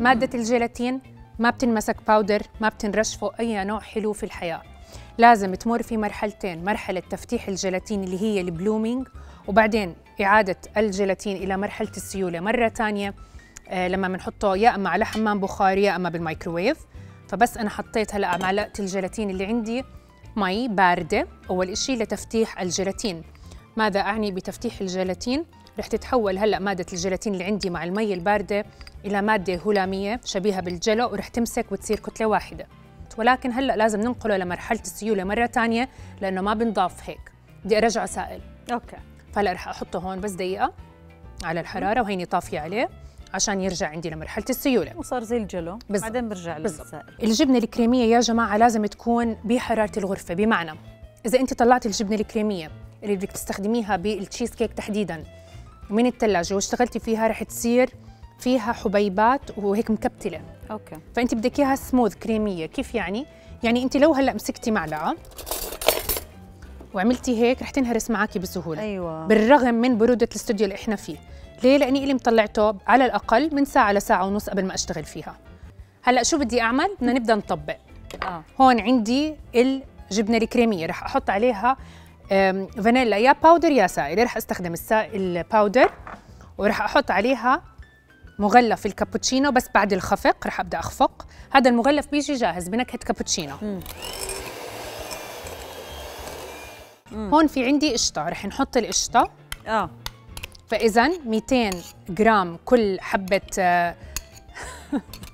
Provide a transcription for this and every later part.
مادة الجيلاتين ما بتنمسك powder ما بتنرش فوق أي نوع حلو في الحياة. لازم تمر في مرحلتين مرحلة تفتيح الجيلاتين اللي هي ال blooming وبعدين إعادة الجيلاتين إلى مرحلة السيولة مرة تانية آه لما بنحطه يا أما على حمام بخاري يا أما بالميكروويف. فبس أنا حطيت هلأ معلقة الجيلاتين اللي عندي مي باردة أول إشي لتفتيح الجيلاتين. ماذا أعني بتفتيح الجيلاتين؟ رح تتحول هلأ مادة الجيلاتين اللي عندي مع المي الباردة إلى مادة هلامية شبيهة بالجلو ورح تمسك وتصير كتلة واحدة. ولكن هلأ لازم ننقله لمرحلة السيولة مرة تانية لأنه ما بنضاف هيك. بدي أرجعه سائل أوكي. فهلا رح أحطه هون بس دقيقة على الحرارة وهيني طافية عليه عشان يرجع عندي لمرحلة السيولة. وصار زي الجلو بالضبط. بعدين برجع. للسائل. الجبنة الكريمية يا جماعة لازم تكون بحرارة الغرفة بمعنى إذا أنت طلعت الجبنة الكريمية اللي بدك تستخدميها بالتشيز كيك تحديداً من الثلاجة واشتغلتي فيها رح تصير فيها حبيبات وهيك مكبتلة. أوكي. فأنت بدك إياها سموث كريمية كيف يعني؟ يعني أنت لو هلأ مسكتي معلقة وعملتي هيك رح تنهرس معك بسهولة. أيوه. بالرغم من برودة الاستوديو اللي إحنا فيه. ليه؟ لأني إلي مطلعته على الأقل من ساعة لساعة ونص قبل ما أشتغل فيها. هلأ شو بدي أعمل؟ بدنا نبدأ نطبق. آه. هون عندي الجبنة الكريمية. رح أحط عليها فانيلا يا powder يا سائل. رح أستخدم السائل powder ورح أحط عليها مغلف الكابوتشينو بس بعد الخفق. رح أبدأ أخفق. هذا المغلف بيجي جاهز بنكهة كابوتشينو. هون في عندي قشطة. رح نحط القشطة. آه. فإذا 200 جرام كل حبة آه،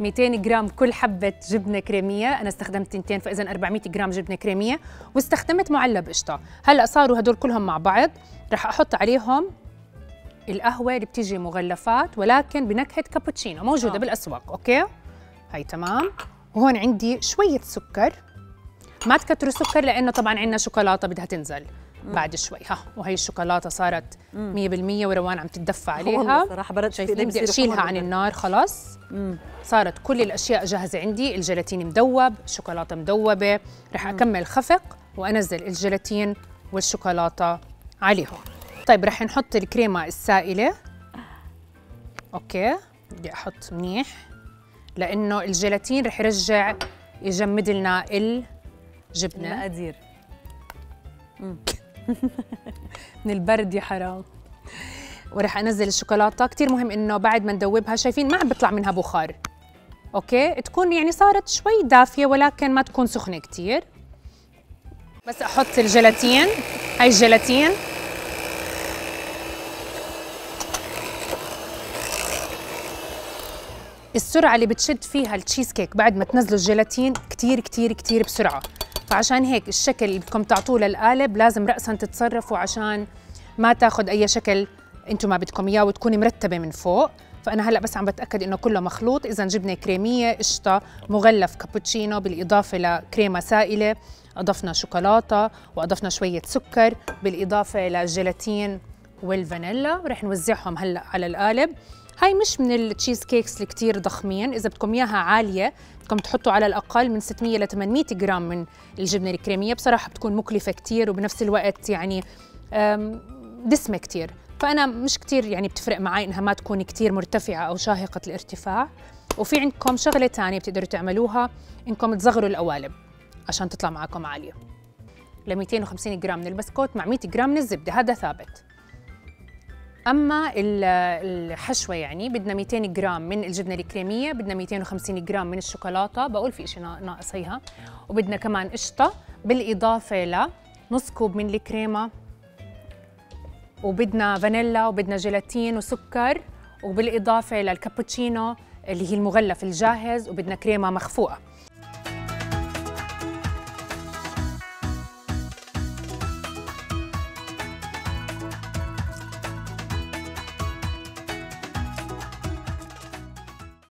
200 جرام كل حبة جبنة كريمية. أنا استخدمت تنتين فإذا 400 جرام جبنة كريمية واستخدمت معلب قشطة. هلأ صاروا هدول كلهم مع بعض. رح أحط عليهم القهوة اللي بتيجي مغلفات ولكن بنكهة كابوتشينو موجودة. آه. بالأسواق أوكي؟ هاي تمام. وهون عندي شوية سكر. ما تكتروا سكر لأنه طبعا عندنا شوكولاتة بدها تنزل. بعد شوي. ها وهي الشوكولاتة صارت 100% وروان عم تتدفى عليها. صراحة برد شايفين بدي أشيلها عن النار خلاص. صارت كل الأشياء جاهزة عندي الجيلاتين مدوب الشوكولاتة مدوبه رح أكمل خفق وأنزل الجيلاتين والشوكولاتة عليهم. طيب رح نحط الكريمة السائلة. أوكي بدي أحط منيح لأنه الجيلاتين رح يرجع يجمد لنا الجبنة. المقادير. من البرد يا حرام. ورح أنزل الشوكولاتة. كثير مهم إنه بعد ما ندوبها شايفين ما عم بيطلع منها بخار. أوكي؟ تكون يعني صارت شوي دافية ولكن ما تكون سخنة كثير بس أحط الجيلاتين. هاي الجيلاتين. السرعة اللي بتشد فيها التشيز كيك بعد ما تنزلوا الجيلاتين كتير كتير كتير بسرعة. فعشان هيك الشكل اللي بدكم تعطوه للقالب لازم رأسا تتصرفوا عشان ما تاخد أي شكل أنتم ما بدكم إياه وتكوني مرتبة من فوق. فأنا هلأ بس عم بتأكد إنه كله مخلوط. إذا جبنة كريمية قشطة مغلف كابوتشينو بالإضافة لكريمة سائلة أضفنا شوكولاتة وأضفنا شوية سكر بالإضافة للجيلاتين والفانيلا رح نوزعهم هلأ على القالب. هاي مش من ال cheesecakes اللي كتير ضخمين إذا بدكم إياها عالية بدكم تحطوا على الأقل من 600 ل 800 جرام من الجبنة الكريمية. بصراحة بتكون مكلفة كتير وبنفس الوقت يعني دسمة كتير. فأنا مش كتير يعني بتفرق معي إنها ما تكون كتير مرتفعة أو شاهقة الارتفاع. وفي عندكم شغلة تانية بتقدروا تعملوها إنكم تصغروا القوالب عشان تطلع معكم عالية. ل 250 جرام من البسكوت مع 100 جرام من الزبدة. هذا ثابت. أما ال- الحشوة يعني بدنا 200 جرام من الجبنة الكريمية بدنا 250 جرام من الشوكولاتة بقول في شيء نا- ناقص هيها وبدنا كمان قشطة بالإضافة لنص كوب من الكريمة وبدنا فانيلا وبدنا جيلاتين وسكر وبالإضافة للكابوتشينو اللي هي المغلف الجاهز وبدنا كريمة مخفوقة.